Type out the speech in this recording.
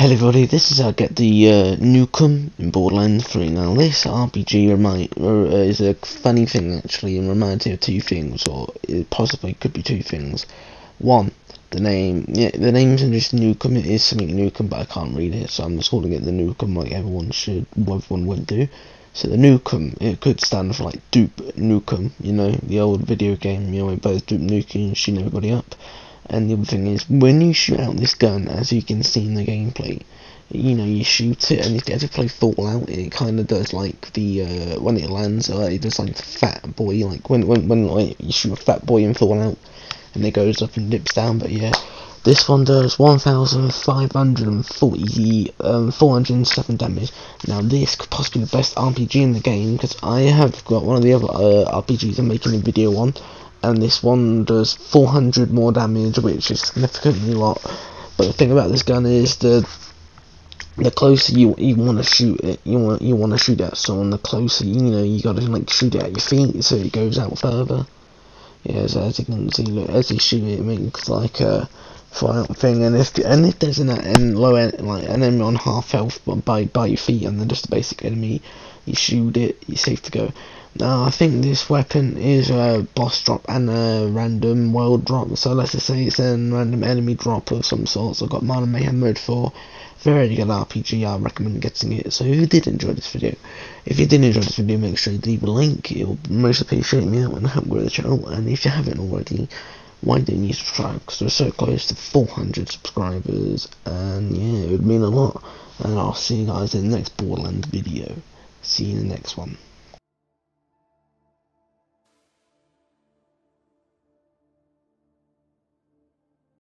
Hello everybody, this is how I get the uh, in Borderlands 3. Now this RPG remind, uh, is a funny thing actually and reminds me of two things, or it possibly could be two things. One, the name, yeah, the name isn't just Nukem, it is something Nukem, but I can't read it, so I'm just calling it the Nukem like everyone should, everyone would do. So the Nukem, it could stand for like Duke Nukem, you know, the old video game, you know, both Duke Nukem and shoot everybody up. And the other thing is, when you shoot out this gun, as you can see in the gameplay, you know, you shoot it and you get to play Fallout, it kind of does like the, uh, when it lands, uh, it does like the fat boy, like when, when, when like, you shoot a fat boy in Fallout, and it goes up and dips down, but yeah, this one does 1,540, um, 407 damage. Now this could possibly be the best RPG in the game, because I have got one of the other uh, RPGs I'm making a video on, and this one does 400 more damage, which is significantly a lot. But the thing about this gun is the the closer you you want to shoot it, you want you want to shoot at someone. The closer you know you got to like shoot it at your feet so it goes out further. Yeah, so as you can see, look, as you shoot it, it makes like a thing. And if and if there's an, an low end, like an enemy on half health but by by your feet, and then just a basic enemy, you shoot it, you're safe to go. Now, I think this weapon is a boss drop and a random world drop, so let's just say it's a random enemy drop of some sort. So I've got Modern Mayhem Mode 4, very good RPG, I recommend getting it. So who did enjoy this video? If you did enjoy this video, make sure you leave a link, it will most appreciate me out and help grow the channel. And if you haven't already, why don't you subscribe? Because we're so close to 400 subscribers, and yeah, it would mean a lot. And I'll see you guys in the next Borderlands video. See you in the next one.